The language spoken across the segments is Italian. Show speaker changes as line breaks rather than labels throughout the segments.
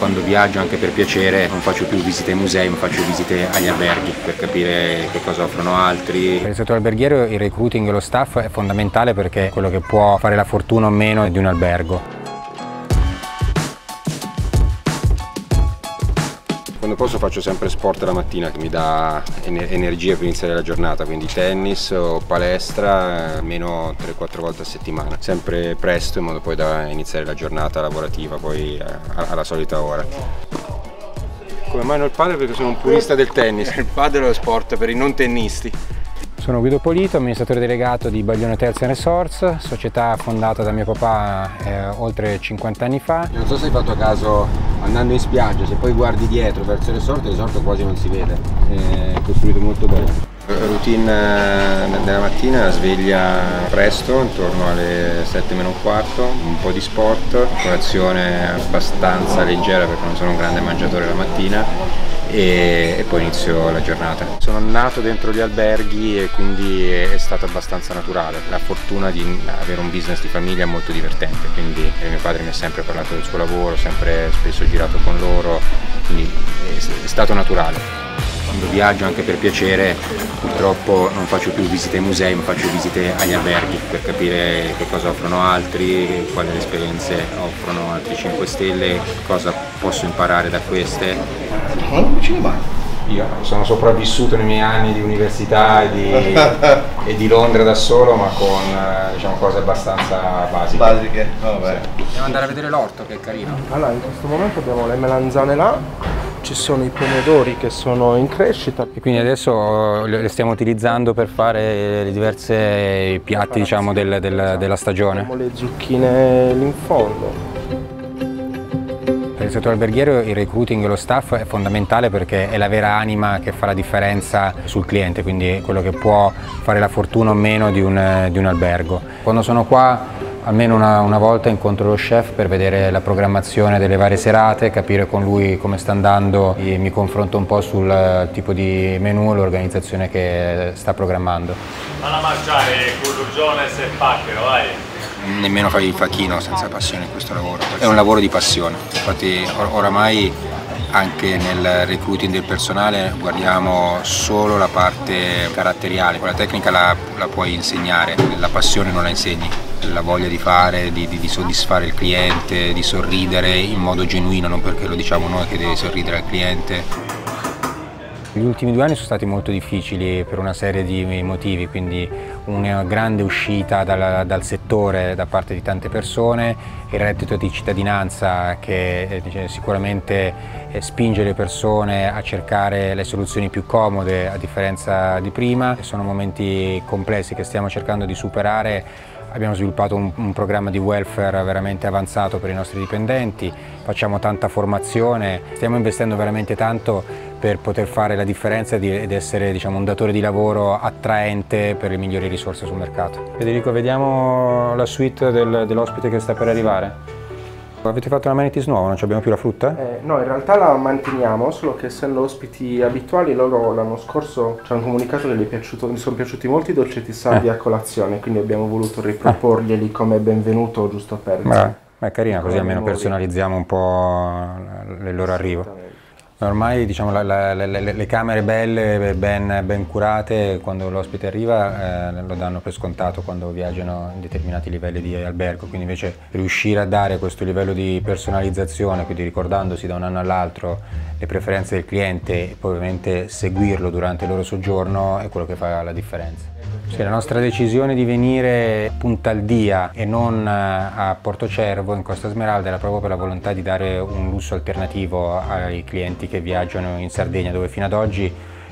Quando viaggio anche per piacere non faccio più visite ai musei ma faccio visite agli alberghi per capire che cosa offrono altri.
Per il settore alberghiero il recruiting e lo staff è fondamentale perché è quello che può fare la fortuna o meno di un albergo.
Quando posso faccio sempre sport la mattina che mi dà energia per iniziare la giornata, quindi tennis o palestra almeno 3-4 volte a settimana, sempre presto in modo poi da iniziare la giornata lavorativa poi eh, alla solita ora. Come mai non il padre? Perché sono un purista del tennis. Il padre è lo sport per i non tennisti.
Sono Guido Polito, amministratore delegato di Baglione Hotels Resorts, società fondata da mio papà eh, oltre 50 anni fa.
Non so se hai fatto caso andando in spiaggia, se poi guardi dietro verso il resort, il resort quasi non si vede, è costruito molto bene. Routine eh, della mattina, sveglia presto, intorno alle 7 meno un quarto, un po' di sport, colazione abbastanza leggera perché non sono un grande mangiatore la mattina e, e, poi inizio la giornata. Sono nato dentro gli alberghi e quindi è, è stato abbastanza naturale. La fortuna di avere un business di famiglia è molto divertente, quindi eh, mio padre mi ha sempre parlato del suo lavoro, sempre spesso girato con loro, quindi è, è stato naturale viaggio anche per piacere purtroppo non faccio più visite ai musei ma faccio visite agli alberghi per capire che cosa offrono altri, quali esperienze offrono altri 5 stelle, cosa posso imparare da queste.
Quando vicino vai?
Io sono sopravvissuto nei miei anni di università e di, e di Londra da solo ma con diciamo, cose abbastanza basiche.
Basiche, vabbè.
Sì. Andiamo andare a vedere l'orto che è carino.
Allora in questo momento abbiamo le melanzane là ci sono i pomodori che sono in crescita.
E quindi adesso le stiamo utilizzando per fare i diversi piatti diciamo, del, del, della stagione.
Abbiamo le zucchine lì in fondo.
Per il settore alberghiero il recruiting e lo staff è fondamentale perché è la vera anima che fa la differenza sul cliente, quindi quello che può fare la fortuna o meno di un, di un albergo. Quando sono qua almeno una, una, volta incontro lo chef per vedere la programmazione delle varie serate, capire con lui come sta andando e mi confronto un po' sul tipo di menù e l'organizzazione che sta programmando.
Vanno a mangiare Currugiones e Pacchero, vai!
Nemmeno fai il facchino senza passione in questo lavoro, è un lavoro di passione, infatti or oramai anche nel recruiting del personale guardiamo solo la parte caratteriale, quella tecnica la, la puoi insegnare, la passione non la insegni la voglia di fare, di, di, di, soddisfare il cliente, di sorridere in modo genuino, non perché lo diciamo noi che deve sorridere al cliente.
Gli ultimi due anni sono stati molto difficili per una serie di motivi, quindi una grande uscita dal, dal settore da parte di tante persone, il reddito di cittadinanza che eh, sicuramente eh, spinge le persone a cercare le soluzioni più comode a differenza di prima. Sono momenti complessi che stiamo cercando di superare Abbiamo sviluppato un, un, programma di welfare veramente avanzato per i nostri dipendenti, facciamo tanta formazione, stiamo investendo veramente tanto per poter fare la differenza ed essere diciamo, un datore di lavoro attraente per le migliori risorse sul mercato. Federico, vediamo la suite del, dell'ospite che sta per arrivare. Avete fatto una Manitis nuova, non abbiamo più la frutta?
Eh, no, in realtà la manteniamo, solo che essendo ospiti abituali loro l'anno scorso ci hanno comunicato che gli, piaciuto, gli sono piaciuti molti i dolcetti saldi eh. a colazione, quindi abbiamo voluto riproporglieli come benvenuto giusto per...
Ma è carina, così almeno personalizziamo un po' il loro arrivo. Ormai diciamo, la, la, le, le, camere belle, ben, ben curate, quando l'ospite arriva eh, lo danno per scontato quando viaggiano in determinati livelli di albergo, quindi invece riuscire a dare questo livello di personalizzazione, quindi ricordandosi da un anno all'altro le preferenze del cliente e poi ovviamente seguirlo durante il loro soggiorno è quello che fa la differenza. Sì, la nostra decisione di venire Puntaldia e non eh, a Porto Cervo in Costa Smeralda era proprio per la volontà di dare un lusso alternativo ai clienti che viaggiano in Sardegna dove fino ad oggi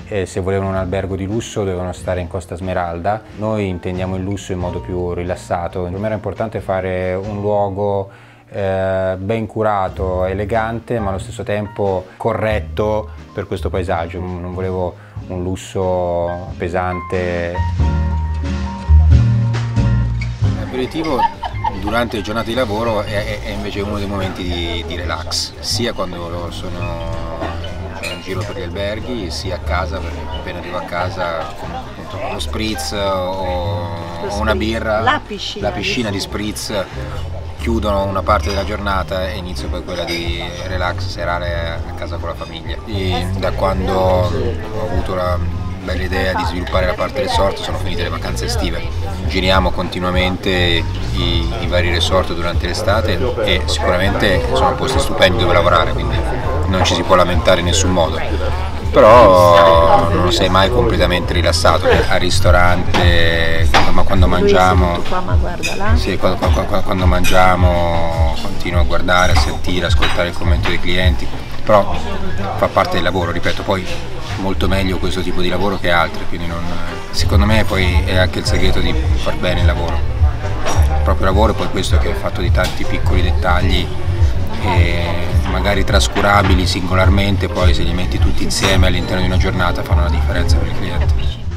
eh, se volevano un albergo di lusso dovevano stare in Costa Smeralda. Noi intendiamo il lusso in modo più rilassato. Per me era importante fare un luogo eh, ben curato, elegante ma allo stesso tempo corretto per questo paesaggio. Non volevo un lusso pesante
l'aperitivo durante le giornate di lavoro è, è invece uno dei momenti di, di, relax, sia quando sono in giro per gli alberghi, sia a casa, perché appena arrivo a casa uno spritz o, o una birra,
la piscina,
la piscina di spritz
chiudono una parte della giornata e inizio poi quella di relax serale a casa con la famiglia. E da quando ho avuto la bella idea di sviluppare la parte resort sono finite le vacanze estive. Giriamo continuamente i, i vari resort durante l'estate e sicuramente sono posti stupendi dove lavorare, quindi non ci si può lamentare in nessun modo però non sei mai completamente rilassato al ristorante ma quando mangiamo sì, quando, quando, quando, mangiamo continuo a guardare, a sentire, a ascoltare il commento dei clienti però fa parte del lavoro, ripeto, poi molto meglio questo tipo di lavoro che altri, quindi non, secondo me poi è anche il segreto di far bene il lavoro. Il proprio lavoro poi questo che è fatto di tanti piccoli dettagli magari trascurabili singolarmente, poi se li metti tutti insieme all'interno di una giornata fanno la differenza per il cliente.